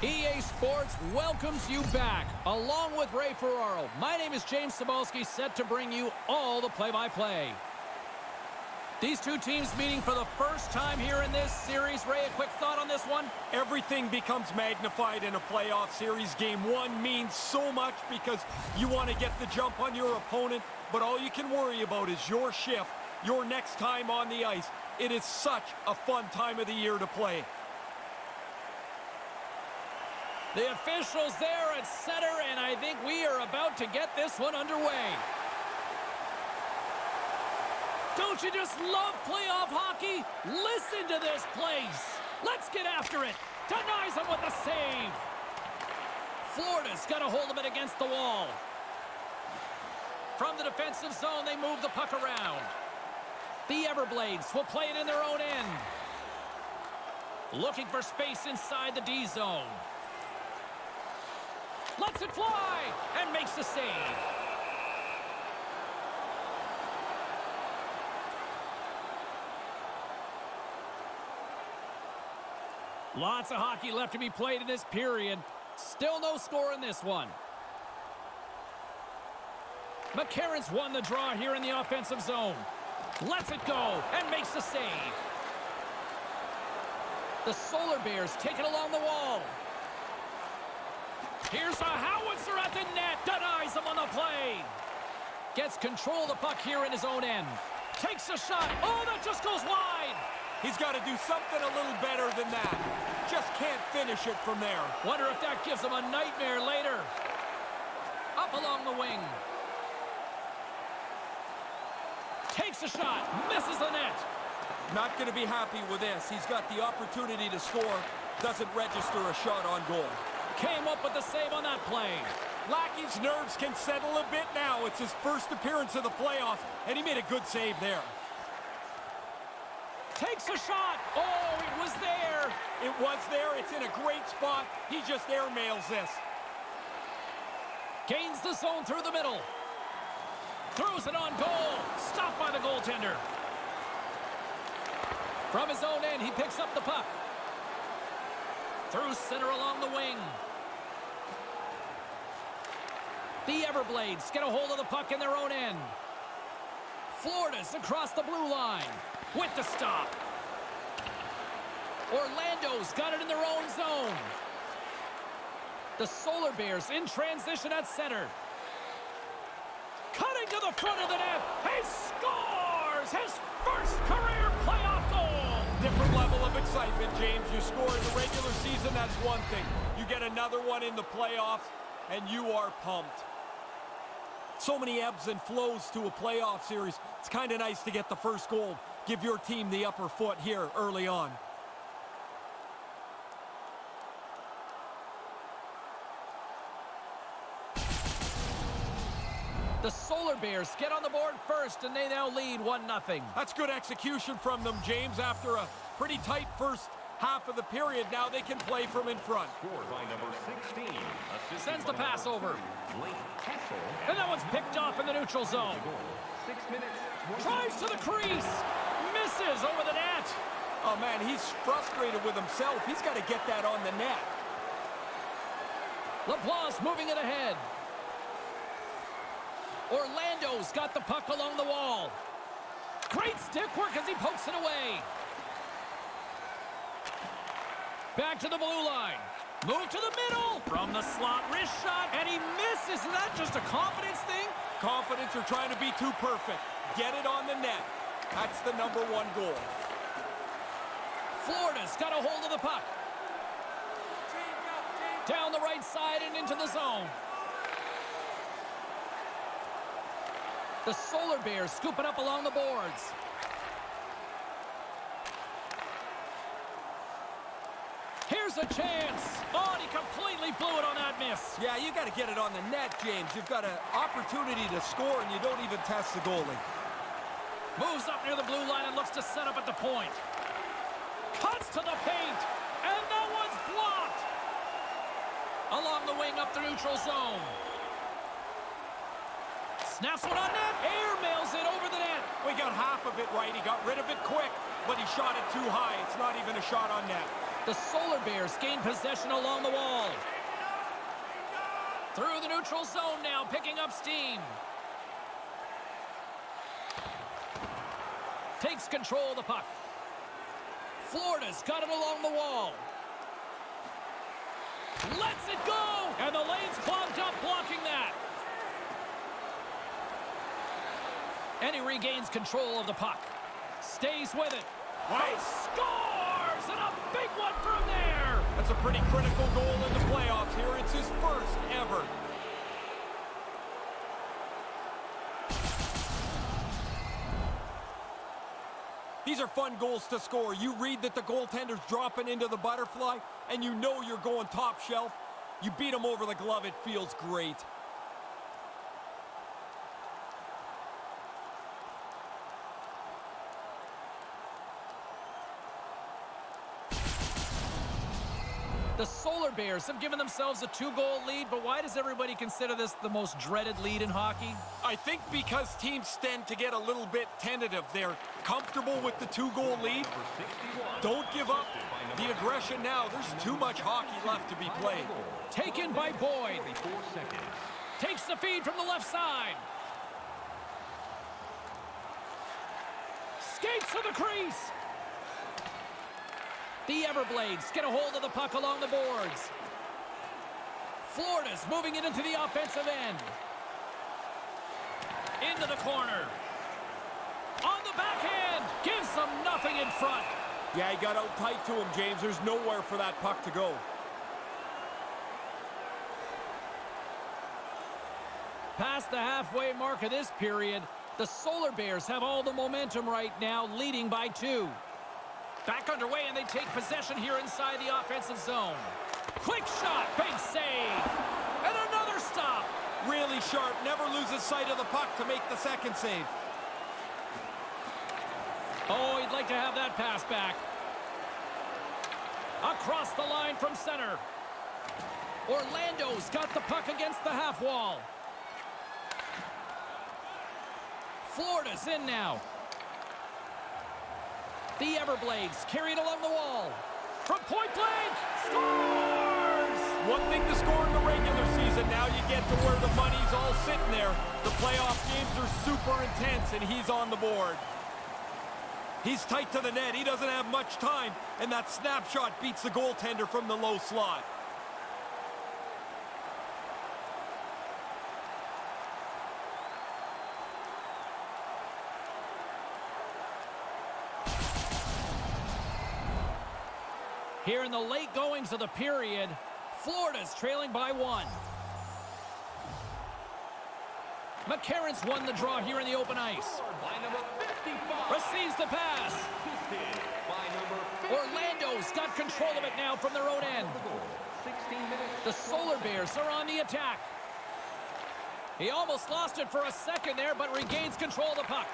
EA Sports welcomes you back, along with Ray Ferraro. My name is James Cybulski, set to bring you all the play-by-play. -play. These two teams meeting for the first time here in this series. Ray, a quick thought on this one? Everything becomes magnified in a playoff series. Game one means so much because you want to get the jump on your opponent, but all you can worry about is your shift, your next time on the ice. It is such a fun time of the year to play. The officials there at center, and I think we are about to get this one underway. Don't you just love playoff hockey? Listen to this place. Let's get after it. Denies him with the save. Florida's got a hold of it against the wall. From the defensive zone, they move the puck around. The Everblades will play it in their own end. Looking for space inside the D zone. Lets it fly and makes the save. Lots of hockey left to be played in this period. Still no score in this one. McCarron's won the draw here in the offensive zone. Lets it go and makes the save. The Solar Bears take it along the wall. Here's a howitzer at the net. Denies him on the play. Gets control of the puck here in his own end. Takes a shot. Oh, that just goes wide. He's got to do something a little better than that. Just can't finish it from there. Wonder if that gives him a nightmare later. Up along the wing. Takes a shot. Misses the net. Not going to be happy with this. He's got the opportunity to score. Doesn't register a shot on goal. Came up with the save on that play. Lackey's nerves can settle a bit now. It's his first appearance of the playoffs, and he made a good save there takes a shot. Oh, it was there. It was there. It's in a great spot. He just airmails this. Gains the zone through the middle. Throws it on goal. Stopped by the goaltender. From his own end, he picks up the puck. Through center along the wing. The Everblades get a hold of the puck in their own end. Florida's across the blue line with the stop. Orlando's got it in their own zone. The Solar Bears in transition at center. Cutting to the front of the net. He scores his first career playoff goal. Different level of excitement, James. You score in the regular season, that's one thing. You get another one in the playoffs, and you are pumped. So many ebbs and flows to a playoff series. It's kind of nice to get the first goal give your team the upper foot here early on. The Solar Bears get on the board first, and they now lead 1-0. That's good execution from them, James. After a pretty tight first half of the period, now they can play from in front. by number 16. Sends the pass over. And that one's picked off in the neutral zone. Six minutes. Tries to the crease misses over the net. Oh, man, he's frustrated with himself. He's got to get that on the net. LaPlace moving it ahead. Orlando's got the puck along the wall. Great stick work as he pokes it away. Back to the blue line. Move to the middle. From the slot, wrist shot, and he misses. Is that just a confidence thing? Confidence or trying to be too perfect. Get it on the net. That's the number one goal. Florida's got a hold of the puck. Down the right side and into the zone. The Solar Bears scooping up along the boards. Here's a chance. Oh, he completely blew it on that miss. Yeah, you got to get it on the net, James. You've got an opportunity to score, and you don't even test the goalie. Moves up near the blue line and looks to set up at the point. Cuts to the paint, and that one's blocked. Along the wing up the neutral zone. Snaps one on net. Air mails it over the net. We got half of it right. He got rid of it quick, but he shot it too high. It's not even a shot on net. The Solar Bears gain possession along the wall. Through the neutral zone now, picking up steam. Takes control of the puck. Florida's got it along the wall. Lets it go! And the lane's clogged up blocking that. And he regains control of the puck. Stays with it. Scores! And a big one from there! That's a pretty critical goal in the playoffs here. It's his first ever. These are fun goals to score. You read that the goaltender's dropping into the butterfly, and you know you're going top shelf. You beat him over the glove, it feels great. The Solar Bears have given themselves a two-goal lead, but why does everybody consider this the most dreaded lead in hockey? I think because teams tend to get a little bit tentative. They're comfortable with the two-goal lead. Don't give up. The aggression now, there's too much hockey left to be played. Taken by Boyd. Takes the feed from the left side. Skates to the crease. The Everblades get a hold of the puck along the boards. Florida's moving it into the offensive end. Into the corner. On the backhand. Gives them nothing in front. Yeah, he got out tight to him, James. There's nowhere for that puck to go. Past the halfway mark of this period, the Solar Bears have all the momentum right now, leading by two. Back underway, and they take possession here inside the offensive zone. Quick shot, big save, and another stop. Really sharp, never loses sight of the puck to make the second save. Oh, he'd like to have that pass back. Across the line from center. Orlando's got the puck against the half wall. Florida's in now. The Everblades carried along the wall. From point blank, scores! One thing to score in the regular season, now you get to where the money's all sitting there. The playoff games are super intense, and he's on the board. He's tight to the net. He doesn't have much time, and that snapshot beats the goaltender from the low slot. Here in the late goings of the period, Florida's trailing by one. McCarron's won the draw here in the open ice. Receives the pass. Orlando's got control of it now from their own end. The Solar Bears are on the attack. He almost lost it for a second there, but regains control of the puck.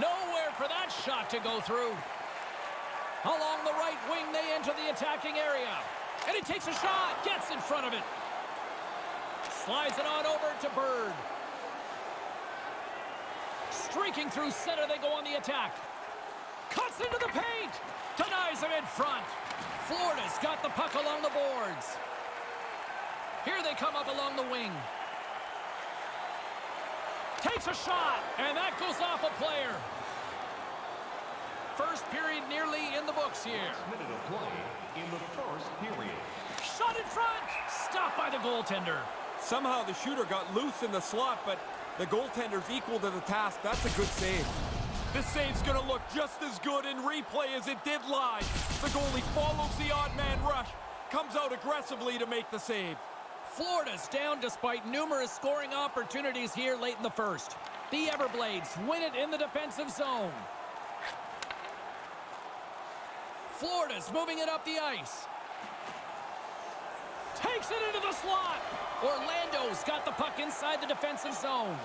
Nowhere for that shot to go through. Along the right wing, they enter the attacking area. And he takes a shot, gets in front of it. Slides it on over to Bird. Streaking through center, they go on the attack. Cuts into the paint. Denies him in front. Florida's got the puck along the boards. Here they come up along the wing. Takes a shot, and that goes off a player. First period nearly in the books here. minute of play in the first period. Shot in front. Stopped by the goaltender. Somehow the shooter got loose in the slot, but the goaltender's equal to the task. That's a good save. This save's going to look just as good in replay as it did live. The goalie follows the odd man rush, comes out aggressively to make the save. Florida's down despite numerous scoring opportunities here late in the first. The Everblades win it in the defensive zone. Florida's moving it up the ice. Takes it into the slot. Orlando's got the puck inside the defensive zone.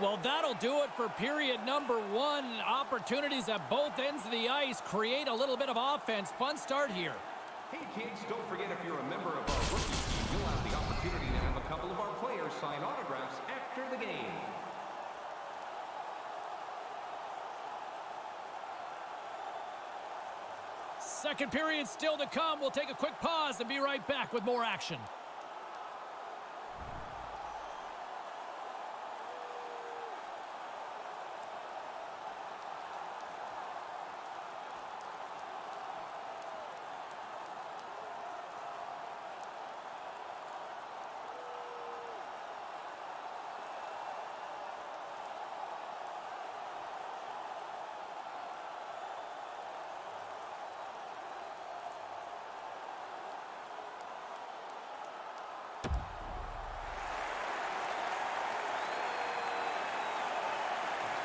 Well, that'll do it for period number one. Opportunities at both ends of the ice create a little bit of offense. Fun start here. Hey kids, don't forget if you're a member of our rookie team, you'll have the opportunity to couple of our players sign autographs after after the game. Second period still to come. We'll take a quick pause and be right back with more action.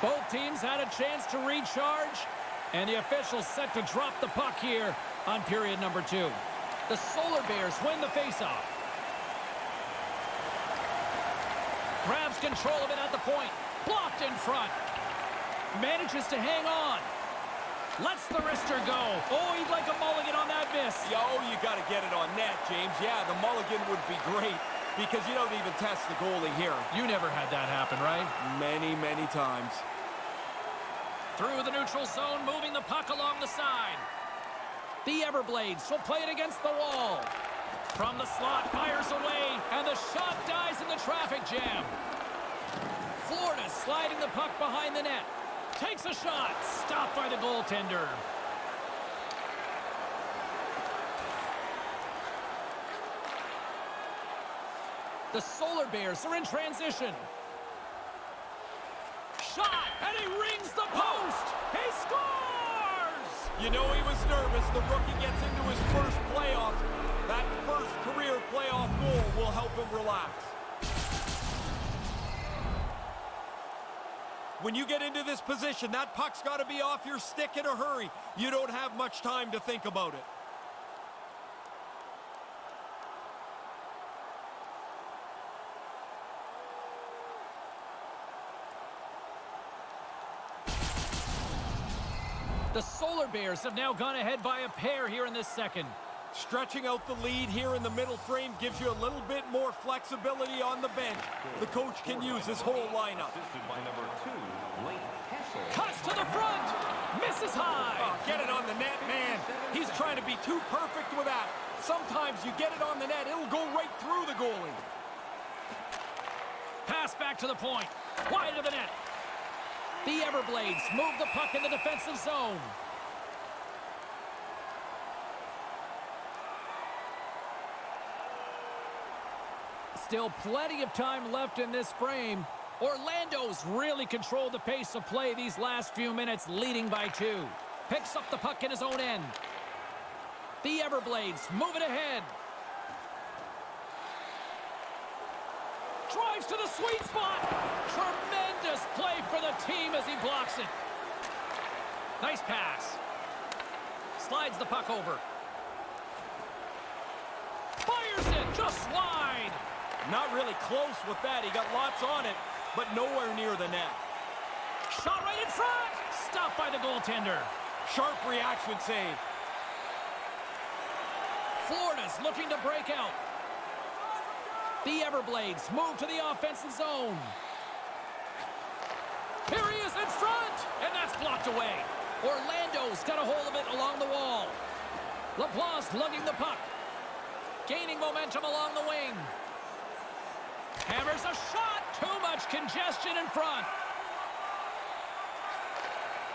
Both teams had a chance to recharge, and the officials set to drop the puck here on period number two. The Solar Bears win the faceoff. Grabs control of it at the point. Blocked in front. Manages to hang on. Lets the wrister go. Oh, he'd like a mulligan on that miss. Yo, oh, you got to get it on net, James. Yeah, the mulligan would be great because you don't even test the goalie here. You never had that happen, right? Many, many times. Through the neutral zone, moving the puck along the side. The Everblades will play it against the wall. From the slot, fires away, and the shot dies in the traffic jam. Florida sliding the puck behind the net. Takes a shot, stopped by the goaltender. The Solar Bears are in transition. Shot, and he rings the post. He scores! You know he was nervous. The rookie gets into his first playoff. That first career playoff goal will help him relax. When you get into this position, that puck's got to be off your stick in a hurry. You don't have much time to think about it. The Solar Bears have now gone ahead by a pair here in this second. Stretching out the lead here in the middle frame gives you a little bit more flexibility on the bench. The coach can use his whole lineup. Assisted by number two, Blake Cuts to the front. Misses high. Oh, get it on the net, man. He's trying to be too perfect with that. Sometimes you get it on the net, it'll go right through the goalie. Pass back to the point. Wide of the net. The Everblades move the puck in the defensive zone. Still plenty of time left in this frame. Orlando's really controlled the pace of play these last few minutes, leading by two. Picks up the puck in his own end. The Everblades move it ahead. Drives to the sweet spot. Tremendous play for the team as he blocks it. Nice pass. Slides the puck over. Fires it just wide. Not really close with that. He got lots on it, but nowhere near the net. Shot right in front. Stopped by the goaltender. Sharp reaction save. Florida's looking to break out. The Everblades move to the offensive zone. Here he is in front, and blocked away. Orlando's got a hold of it along the wall. LaPlace lugging the puck. Gaining momentum along the wing. Hammers a shot. Too much congestion in front.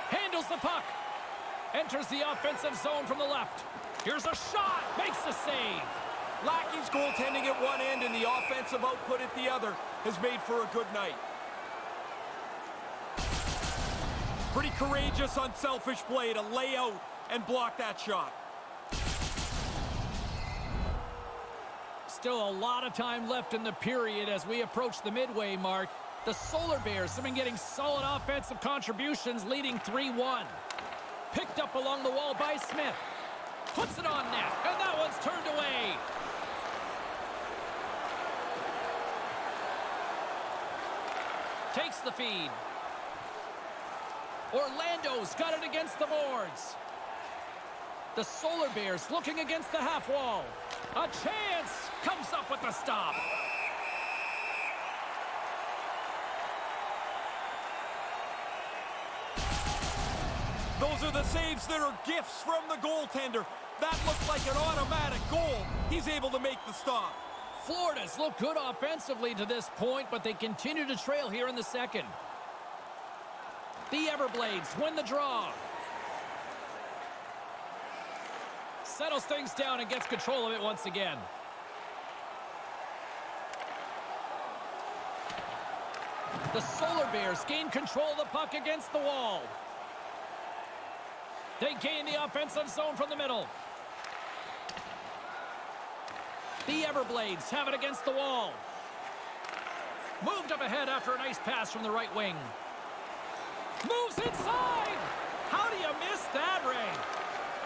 Handles the puck. Enters the offensive zone from the left. Here's a shot. Makes the save. Lackey's goaltending at one end and the offensive output at the other has made for a good night. Pretty courageous, unselfish play to lay out and block that shot. Still a lot of time left in the period as we approach the midway mark. The Solar Bears have been getting solid offensive contributions, leading 3-1. Picked up along the wall by Smith. Puts it on net, and that one's turned away. Takes the feed. Orlando's got it against the boards. The Solar Bears looking against the half wall. A chance comes up with the stop. Those are the saves that are gifts from the goaltender. That looked like an automatic goal. He's able to make the stop. Florida's looked good offensively to this point, but they continue to trail here in the second. The Everblades win the draw. Settles things down and gets control of it once again. The Solar Bears gain control of the puck against the wall. They gain the offensive zone from the middle. The Everblades have it against the wall. Moved up ahead after a nice pass from the right wing. Moves inside! How do you miss that, Ray?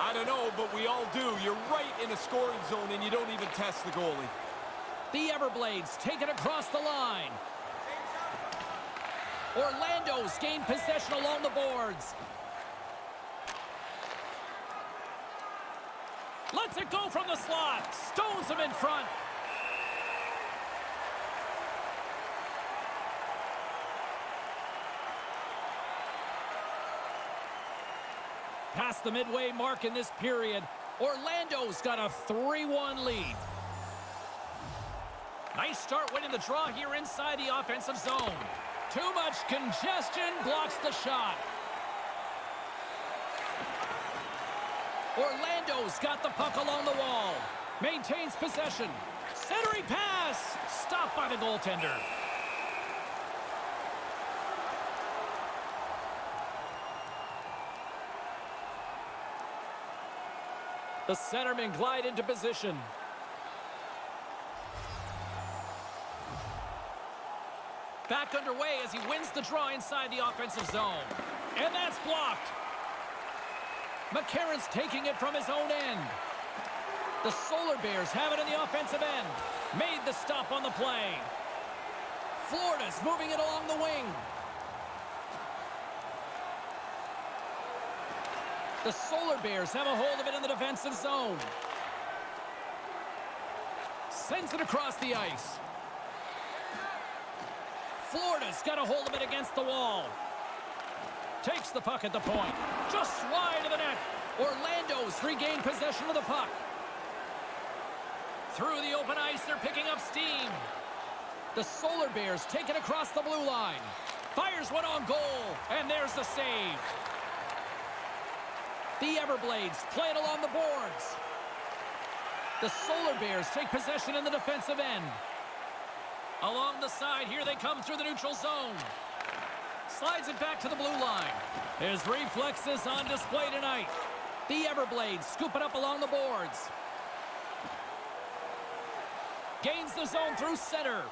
I don't know, but we all do. You're right in a scoring zone, and you don't even test the goalie. The Everblades take it across the line. Orlando's gained possession along the boards. Lets it go from the slot. Stones him in front. Past the midway mark in this period, Orlando's got a 3-1 lead. Nice start winning the draw here inside the offensive zone. Too much congestion blocks the shot. Orlando's got the puck along the wall. Maintains possession. Centering pass. Stopped by the goaltender. The centermen glide into position. Back underway as he wins the draw inside the offensive zone. And that's blocked. McCarron's taking it from his own end. The Solar Bears have it in the offensive end. Made the stop on the play. Florida's moving it along the wing. The Solar Bears have a hold of it in the defensive zone. Sends it across the ice. Florida's got a hold of it against the wall. Takes the puck at the point. Just wide of the net. Orlando's regained possession of the puck. Through the open ice, they're picking up steam. The Solar Bears take it across the blue line. Fires one on goal, and there's the save. The Everblades play it along the boards. The Solar Bears take possession in the defensive end. Along the side, here they come through the neutral zone. Slides it back to the blue line. His reflexes on display tonight. The Everblades scoop it up along the boards. Gains the zone through center.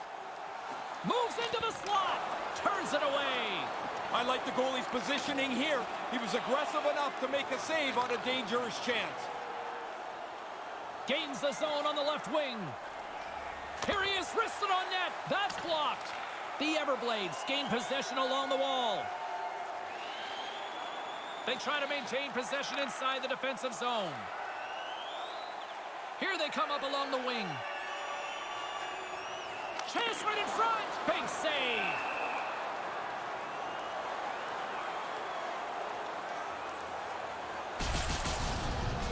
Moves into the slot. Turns it away. I like the goalie's positioning here. He was aggressive enough to make a save on a dangerous chance. Gains the zone on the left wing. Here he is, wristed on net. That's blocked. The Everblades gain possession along the wall. They try to maintain possession inside the defensive zone. Here they come up along the wing. Chance right in front. Big save.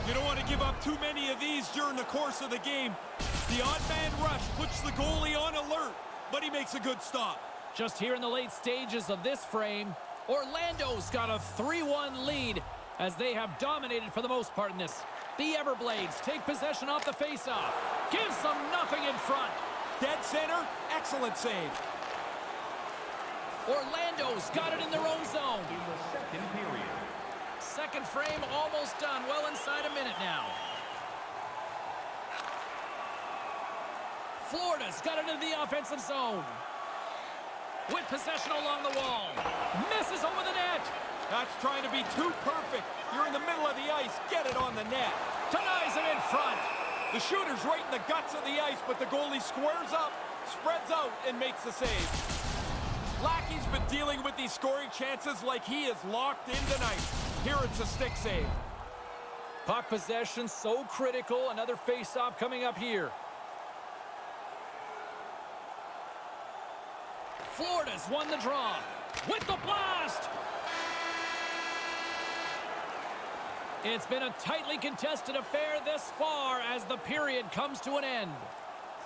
You don't want to give up too many of these during the course of the game. The odd man rush puts the goalie on alert, but he makes a good stop. Just here in the late stages of this frame, Orlando's got a 3-1 lead as they have dominated for the most part in this. The Everblades take possession off the faceoff. Gives them nothing in front. Dead center, excellent save. Orlando's got it in their own zone. In the second period. Second frame almost done. Well inside a minute now. Florida's got it into the offensive zone. With possession along the wall. Misses over the net. That's trying to be too perfect. You're in the middle of the ice. Get it on the net. Denies it in front. The shooter's right in the guts of the ice, but the goalie squares up, spreads out, and makes the save. Lackey's been dealing with these scoring chances like he is locked in tonight. Here it's a stick save. Puck possession so critical. Another face-off coming up here. Florida's won the draw with the blast. It's been a tightly contested affair this far as the period comes to an end.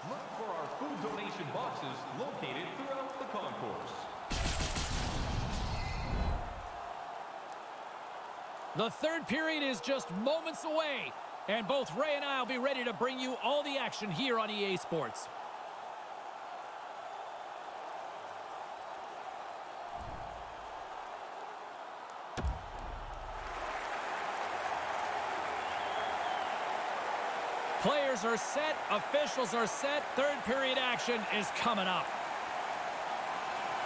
Look for our food donation boxes located throughout the concourse. The third period is just moments away, and both Ray and I will be ready to bring you all the action here on EA Sports. Players are set, officials are set, third period action is coming up.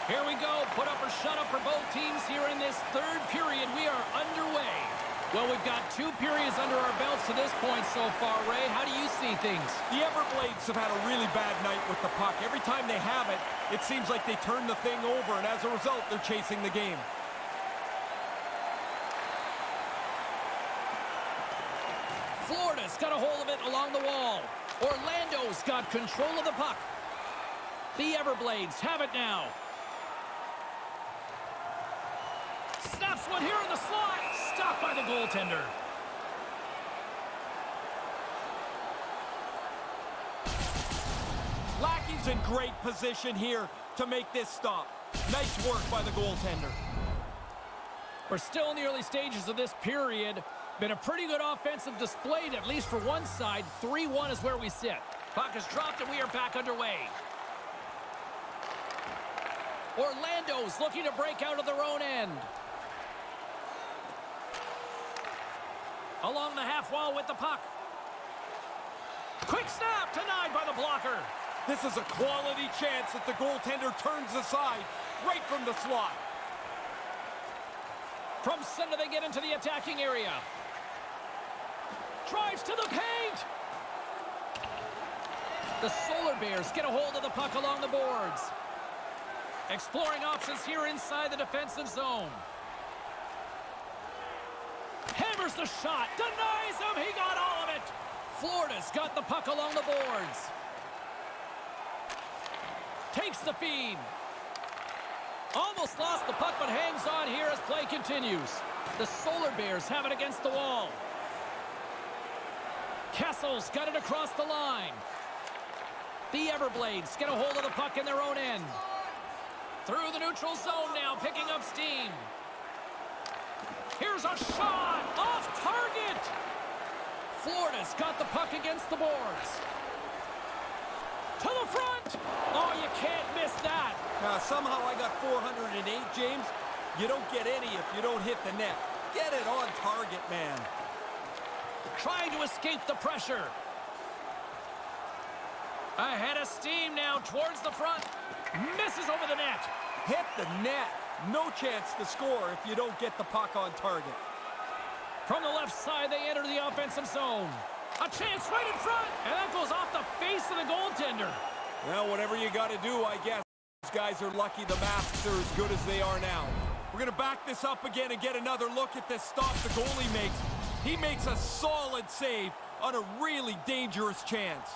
Here we go, put up or shut up for both teams here in this third period. We are underway. Well, we've got two periods under our belts to this point so far, Ray. How do you see things? The Everblades have had a really bad night with the puck. Every time they have it, it seems like they turn the thing over, and as a result, they're chasing the game. Florida's got a hold of it along the wall. Orlando's got control of the puck. The Everblades have it now. One here in the slot. Stopped by the goaltender. Lackey's in great position here to make this stop. Nice work by the goaltender. We're still in the early stages of this period. Been a pretty good offensive display, at least for one side. 3-1 is where we sit. Puck is dropped, and we are back underway. Orlando's looking to break out of their own end. Along the half wall with the puck. Quick snap, denied by the blocker. This is a quality chance that the goaltender turns aside right from the slot. From center, they get into the attacking area. Drives to the paint. The Solar Bears get a hold of the puck along the boards. Exploring options here inside the defensive zone. Hammers the shot. Denies him. He got all of it. Florida's got the puck along the boards. Takes the feed. Almost lost the puck, but hangs on here as play continues. The Solar Bears have it against the wall. Kessel's got it across the line. The Everblades get a hold of the puck in their own end. Through the neutral zone now, picking up steam. Here's a shot off target. Florida's got the puck against the boards. To the front. Oh, you can't miss that. Uh, somehow I got 408, James. You don't get any if you don't hit the net. Get it on target, man. Trying to escape the pressure. Ahead of steam now towards the front. Misses over the net. Hit the net. No chance to score if you don't get the puck on target. From the left side, they enter the offensive zone. A chance right in front, and that goes off the face of the goaltender. Well, whatever you got to do, I guess. These guys are lucky the masks are as good as they are now. We're going to back this up again and get another look at this stop the goalie makes. He makes a solid save on a really dangerous chance.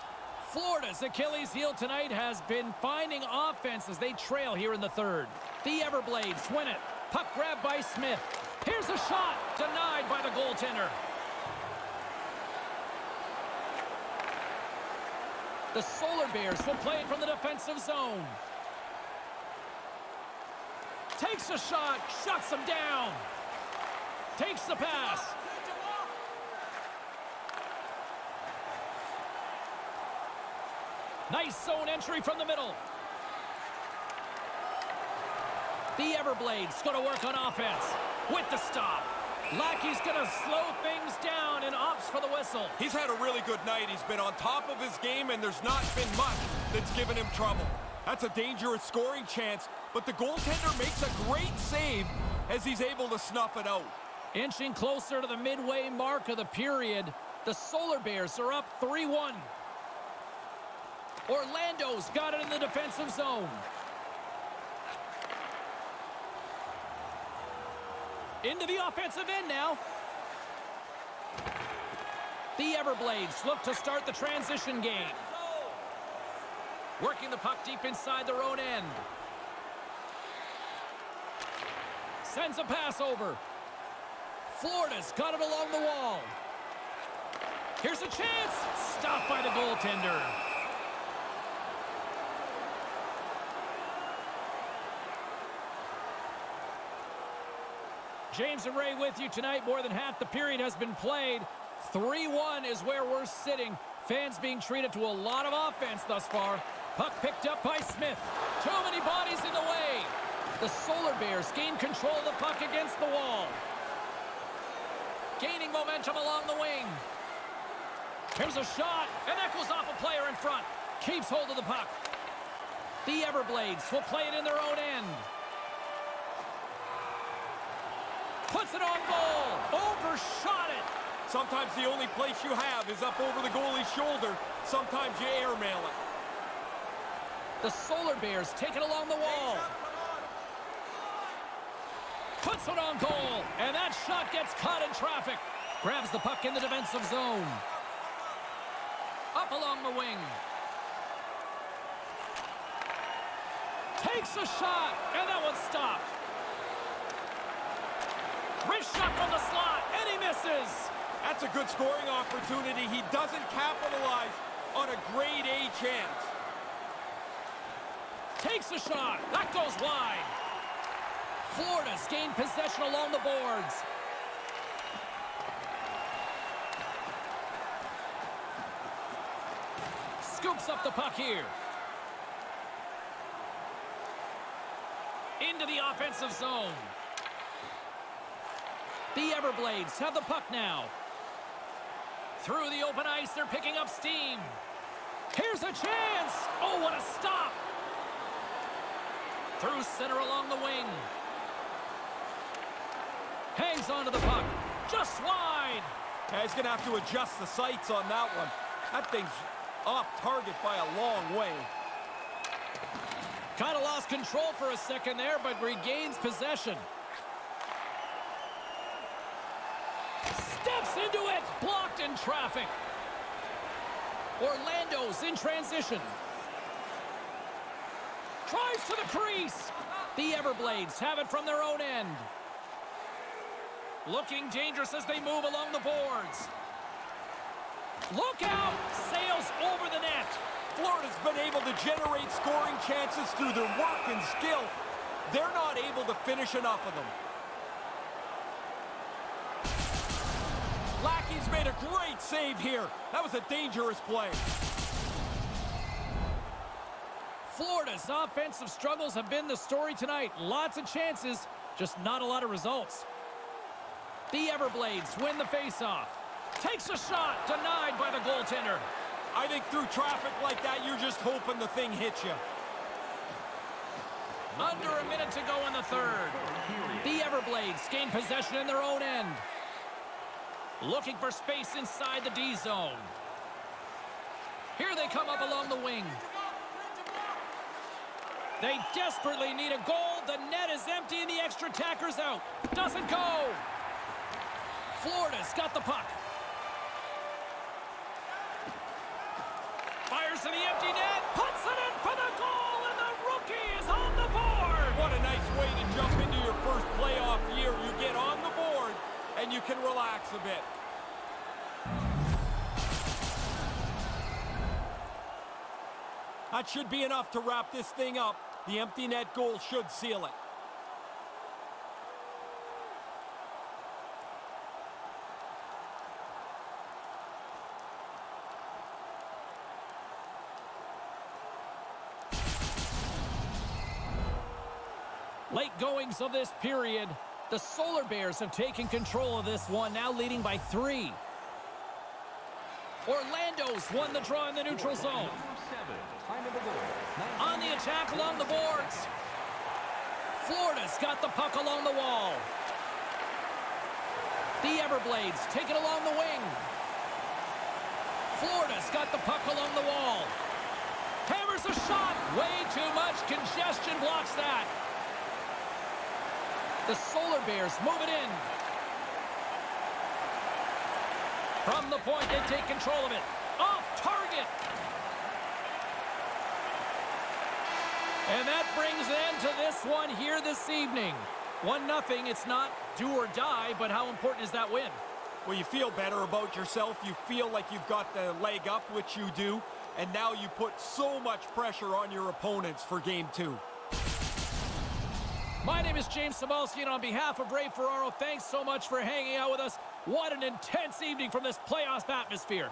Florida's Achilles heel tonight has been finding offense as they trail here in the third. The Everblades win it. Puck grab by Smith. Here's a shot. Denied by the goaltender. The Solar Bears will play it from the defensive zone. Takes a shot. Shuts him down. Takes the pass. Nice zone entry from the middle. The Everblades going to work on offense with the stop. Lackey's going to slow things down and opts for the whistle. He's had a really good night. He's been on top of his game, and there's not been much that's given him trouble. That's a dangerous scoring chance, but the goaltender makes a great save as he's able to snuff it out. Inching closer to the midway mark of the period, the Solar Bears are up 3-1. Orlando's got it in the defensive zone. Into the offensive end now. The Everblades look to start the transition game. Working the puck deep inside their own end. Sends a pass over. Florida's got it along the wall. Here's a chance. Stopped by the goaltender. James and Ray with you tonight. More than half the period has been played. 3-1 is where we're sitting. Fans being treated to a lot of offense thus far. Puck picked up by Smith. Too many bodies in the way. The Solar Bears gain control of the puck against the wall. Gaining momentum along the wing. Here's a shot, and that goes off a player in front. Keeps hold of the puck. The Everblades will play it in their own end. Puts it on goal. Overshot it. Sometimes the only place you have is up over the goalie's shoulder. Sometimes you airmail it. The Solar Bears take it along the wall. Puts it on goal. And that shot gets caught in traffic. Grabs the puck in the defensive zone. Up along the wing. Takes a shot. And that one's stopped. Wrist shot from the slot. And he misses. That's a good scoring opportunity. He doesn't capitalize on a grade A chance. Takes a shot. That goes wide. Florida's gained possession along the boards. Scoops up the puck here. Into the offensive zone. The Everblades have the puck now. Through the open ice, they're picking up steam. Here's a chance. Oh, what a stop. Through center along the wing. Hangs onto the puck. Just wide. Yeah, he's going to have to adjust the sights on that one. That thing's off target by a long way. Kind of lost control for a second there, but regains possession. Steps into it. Blocked in traffic. Orlando's in transition. Tries to the crease. The Everblades have it from their own end. Looking dangerous as they move along the boards. Look out! Sails over the net. Florida's been able to generate scoring chances through their work and skill. They're not able to finish enough of them. Lackey's made a great save here. That was a dangerous play. Florida's offensive struggles have been the story tonight. Lots of chances, just not a lot of results. The Everblades win the faceoff. Takes a shot, denied by the goaltender. I think through traffic like that, you're just hoping the thing hits you. Under a minute to go in the third. The Everblades gain possession in their own end. Looking for space inside the D zone. Here they come up along the wing. They desperately need a goal. The net is empty and the extra attacker's out. Doesn't go. Florida's got the puck. And you can relax a bit. That should be enough to wrap this thing up. The empty net goal should seal it. Late goings of this period. The Solar Bears have taken control of this one, now leading by three. Orlando's won the draw in the neutral zone. On the attack along the boards. Florida's got the puck along the wall. The Everblades take it along the wing. Florida's got the puck along the wall. Hammers a shot. Way too much congestion blocks that. The Solar Bears move it in. From the point, they take control of it. Off target. And that brings an end to this one here this evening. One nothing. It's not do or die, but how important is that win? Well, you feel better about yourself. You feel like you've got the leg up, which you do. And now you put so much pressure on your opponents for game two. My name is James Cybulski, and on behalf of Ray Ferraro, thanks so much for hanging out with us. What an intense evening from this playoff atmosphere.